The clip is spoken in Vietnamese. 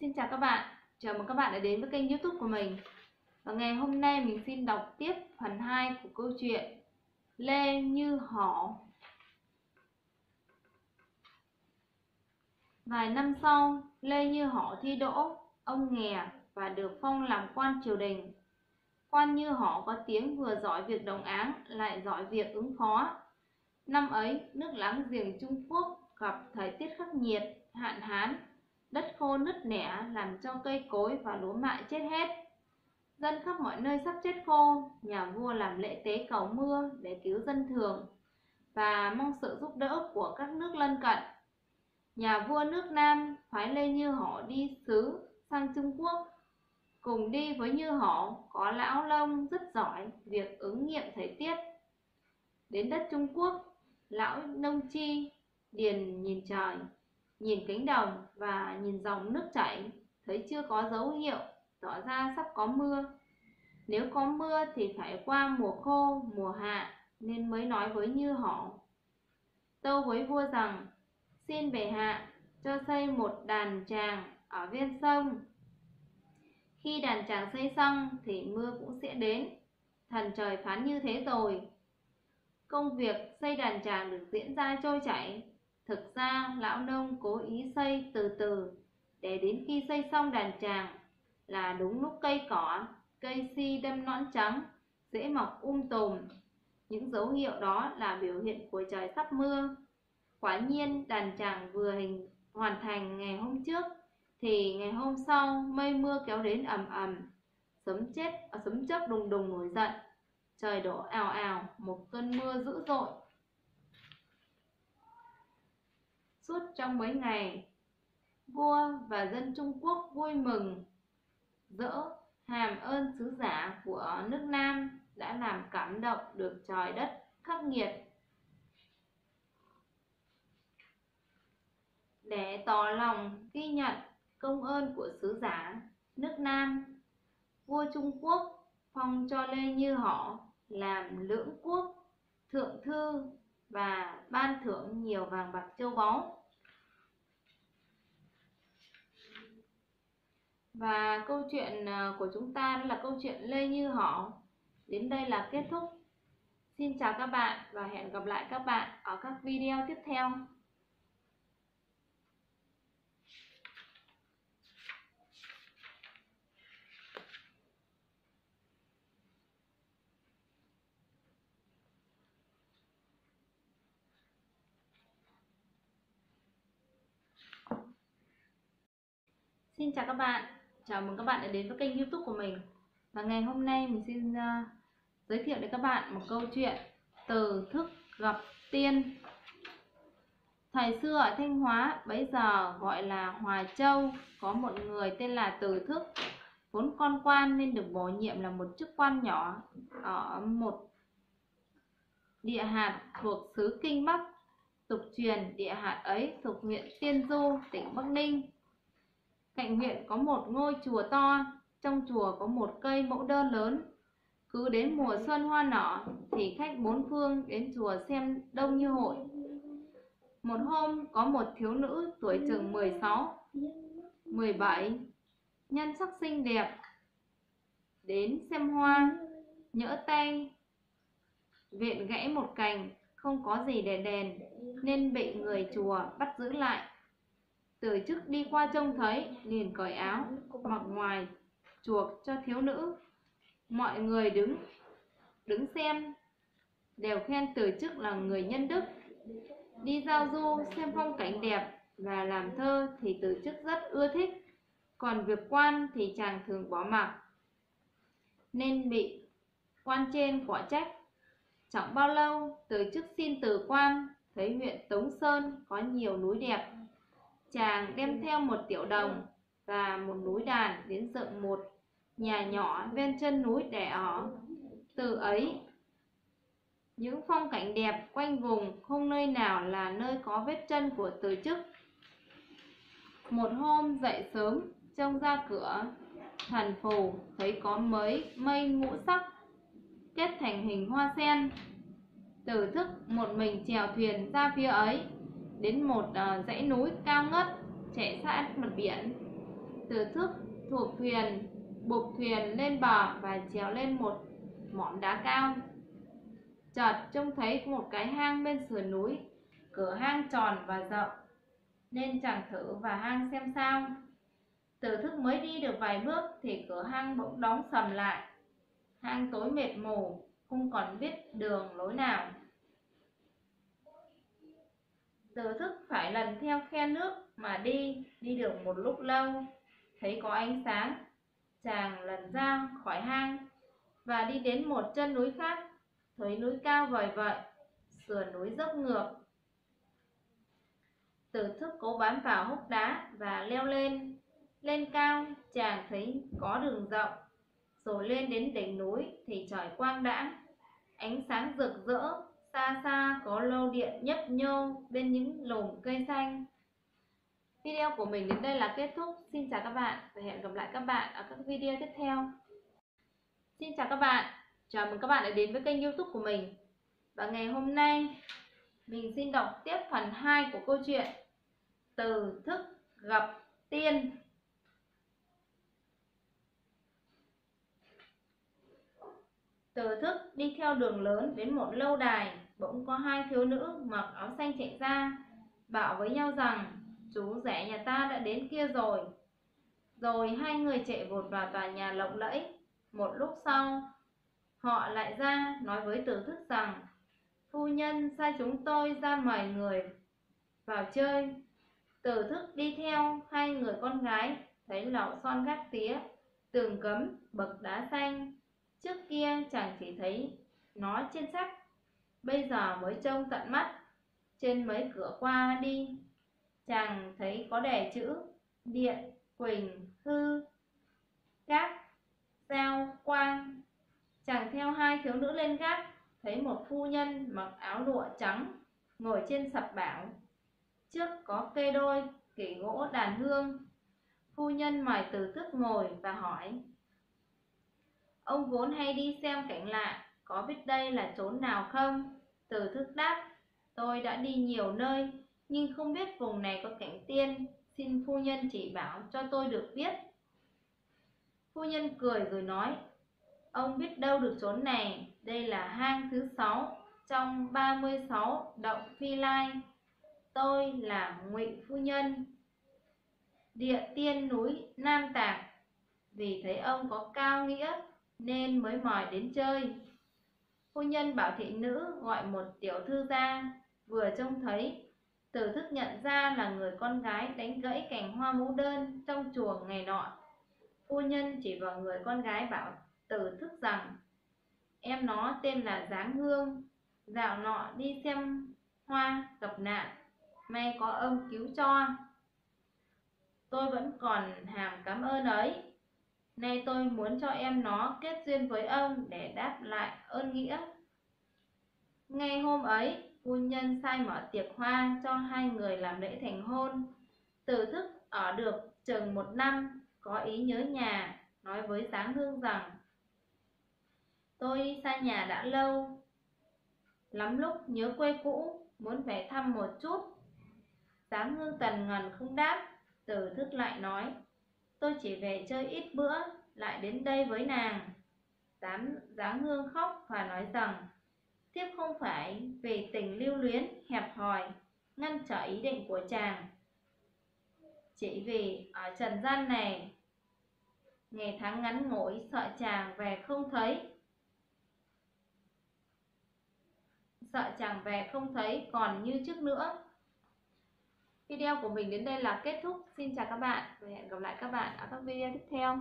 Xin chào các bạn, chào mừng các bạn đã đến với kênh youtube của mình. Và ngày hôm nay mình xin đọc tiếp phần 2 của câu chuyện Lê Như Hỏ Vài năm sau, Lê Như Hỏ thi đỗ, ông nghè và được phong làm quan triều đình. Quan Như Hỏ có tiếng vừa giỏi việc đồng áng lại giỏi việc ứng phó. Năm ấy, nước láng giềng Trung Quốc gặp thời tiết khắc nghiệt, hạn hán đất khô nứt nẻ làm cho cây cối và lúa mạ chết hết. Dân khắp mọi nơi sắp chết khô, nhà vua làm lễ tế cầu mưa để cứu dân thường và mong sự giúp đỡ của các nước lân cận. Nhà vua nước Nam phái Lê Như Hổ đi sứ sang Trung Quốc. Cùng đi với Như Hổ có lão lông rất giỏi việc ứng nghiệm thời tiết. Đến đất Trung Quốc, lão nông chi điền nhìn trời nhìn cánh đồng và nhìn dòng nước chảy, thấy chưa có dấu hiệu, tỏ ra sắp có mưa. Nếu có mưa thì phải qua mùa khô, mùa hạ nên mới nói với như họ tâu với vua rằng, xin bệ hạ cho xây một đàn tràng ở ven sông. Khi đàn tràng xây xong thì mưa cũng sẽ đến. Thần trời phán như thế rồi. Công việc xây đàn tràng được diễn ra trôi chảy. Thực ra lão nông cố ý xây từ từ để đến khi xây xong đàn tràng là đúng lúc cây cỏ, cây si đâm nõn trắng, dễ mọc um tùm. Những dấu hiệu đó là biểu hiện của trời sắp mưa. Quả nhiên đàn tràng vừa hình hoàn thành ngày hôm trước thì ngày hôm sau mây mưa kéo đến ầm ầm, sấm chết à, sấm chớp đùng đùng nổi giận. Trời đổ ào ào, một cơn mưa dữ dội Suốt trong mấy ngày, vua và dân Trung Quốc vui mừng, dỡ hàm ơn sứ giả của nước Nam đã làm cảm động được trời đất khắc nghiệt. Để tỏ lòng ghi nhận công ơn của sứ giả nước Nam, vua Trung Quốc phong cho Lê Như Họ làm lưỡng quốc, thượng thư và ban thưởng nhiều vàng bạc châu báu. Và câu chuyện ờ, của chúng ta là câu chuyện Lê Như Họ. Đến đây là kết thúc. Xin chào các bạn và hẹn gặp lại các bạn ở các video tiếp theo. Xin chào các bạn, chào mừng các bạn đã đến với kênh youtube của mình. Và ngày hôm nay mình xin uh, giới thiệu đến các bạn một câu chuyện Từ thức gặp tiên. Thời xưa ở Thanh Hóa, bấy giờ gọi là Hòa Châu Có một người tên là Từ Thức Vốn con quan nên được bổ nhiệm là một chức quan nhỏ Ở một địa hạt thuộc xứ Kinh Bắc Tục truyền địa hạt ấy thuộc huyện Tiên Du, tỉnh Bắc Ninh. Cạnh huyện có một ngôi chùa to, trong chùa có một cây mẫu đơn lớn. Cứ đến mùa xuân hoa nở thì khách bốn phương đến chùa xem đông như hội. Một hôm có một thiếu nữ tuổi chừng 16, 17, nhân sắc xinh đẹp, đến xem hoa, nhỡ tay, viện gãy một cành, không có gì để đèn, nên bị người chùa bắt giữ lại từ chức đi qua trông thấy, liền cởi áo, mặc ngoài, chuộc cho thiếu nữ. Mọi người đứng đứng xem, đều khen từ chức là người nhân đức. Đi giao du, xem phong cảnh đẹp và làm thơ thì từ chức rất ưa thích. Còn việc quan thì chàng thường bỏ mặc. Nên bị quan trên quả trách. Chẳng bao lâu, từ chức xin từ quan, thấy huyện tống sơn có nhiều núi đẹp chàng đem theo một tiểu đồng và một núi đàn đến dựng một nhà nhỏ ven chân núi để ở. Từ ấy, những phong cảnh đẹp quanh vùng không nơi nào là nơi có vết chân của từ chức. Một hôm dậy sớm, trông ra cửa, thần phù thấy có mấy mây ngũ sắc kết thành hình hoa sen. Từ thức một mình chèo thuyền ra phía ấy đến một uh, dãy núi cao ngất chạy sát mặt biển. Từ thức thuộc thuyền buộc thuyền lên bờ và trèo lên một mỏm đá cao. Chợt trông thấy một cái hang bên sườn núi cửa hang tròn và rộng nên chàng thử vào hang xem sao. Từ thức mới đi được vài bước thì cửa hang bỗng đóng sầm lại. Hang tối mệt mù không còn biết đường lối nào từ thức phải lần theo khe nước mà đi đi được một lúc lâu. Thấy có ánh sáng, chàng lần ra khỏi hang và đi đến một chân núi khác. Thấy núi cao vời vợi, sườn núi dốc ngược. Từ thức cố bám vào hốc đá và leo lên. Lên cao, chàng thấy có đường rộng. Rồi lên đến đỉnh núi thì trời quang đãng. Ánh sáng rực rỡ xa xa có lô điện nhấp nhô bên những lùm cây xanh. Video của mình đến đây là kết thúc. Xin chào các bạn và hẹn gặp lại các bạn ở các video tiếp theo. Xin chào các bạn. Chào mừng các bạn đã đến với kênh youtube của mình. Và ngày hôm nay, mình xin đọc tiếp phần 2 của câu chuyện từ thức gặp tiên. Từ thức đi theo đường lớn đến một lâu đài bỗng có hai thiếu nữ mặc áo xanh chạy ra, bảo với nhau rằng, chú rể nhà ta đã đến kia rồi. Rồi hai người chạy vụt vào tòa nhà lộng lẫy. Một lúc sau, họ lại ra nói với tử thức rằng, phu nhân sai chúng tôi ra mời người vào chơi. Tử thức đi theo hai người con gái, thấy lọ son gác tía, tường cấm, bậc đá xanh. Trước kia chẳng chỉ thấy nó trên sách bây giờ mới trông tận mắt, trên mấy cửa qua đi. Chàng thấy có đề chữ, điện, quỳnh, hư gác giao quang. Chàng theo hai thiếu nữ lên gác, thấy một phu nhân mặc áo lụa trắng ngồi trên sập bảo trước có cây đôi, kỷ gỗ, đàn hương. Phu nhân mời từ tức ngồi và hỏi, ông vốn hay đi xem cảnh lạ? Có biết đây là chốn nào không? Từ thức đáp, tôi đã đi nhiều nơi, nhưng không biết vùng này có cảnh tiên. Xin phu nhân chỉ bảo cho tôi được biết. Phu nhân cười rồi nói, ông biết đâu được chốn này? Đây là hang thứ sáu, trong 36 động phi lai. Tôi là ngụy phu nhân. Địa tiên núi nam tạc vì thấy ông có cao nghĩa nên mới mời đến chơi phu nhân bảo thị nữ gọi một tiểu thư ra, vừa trông thấy, tử thức nhận ra là người con gái đánh gãy cành hoa mũ đơn trong chùa ngày nọ. Phu nhân chỉ vào người con gái bảo tử thức rằng, em nó tên là giáng hương, dạo nọ đi xem hoa gặp nạn, may có ông cứu cho. Tôi vẫn còn hàm cảm ơn ấy nay tôi muốn cho em nó kết duyên với ông để đáp lại ơn nghĩa. Ngay hôm ấy, phu nhân sai mở tiệc hoa cho hai người làm lễ thành hôn. Từ thức ở được chừng một năm, có ý nhớ nhà, nói với sáng hương rằng, tôi đi xa nhà đã lâu, lắm lúc nhớ quê cũ, muốn về thăm một chút. Sáng hương tần ngần không đáp từ thức lại nói tôi chỉ về chơi ít bữa, lại đến đây với nàng. Dám dáng hương khóc và nói rằng tiếp không phải vì tình lưu luyến hẹp hòi, ngăn trở ý định của chàng. Chỉ vì ở trần gian này, ngày tháng ngắn ngủi sợ chàng về không thấy. Sợ chàng về không thấy còn như trước nữa video của mình đến đây là kết thúc. Xin chào các bạn và hẹn gặp lại các bạn ở các video tiếp theo.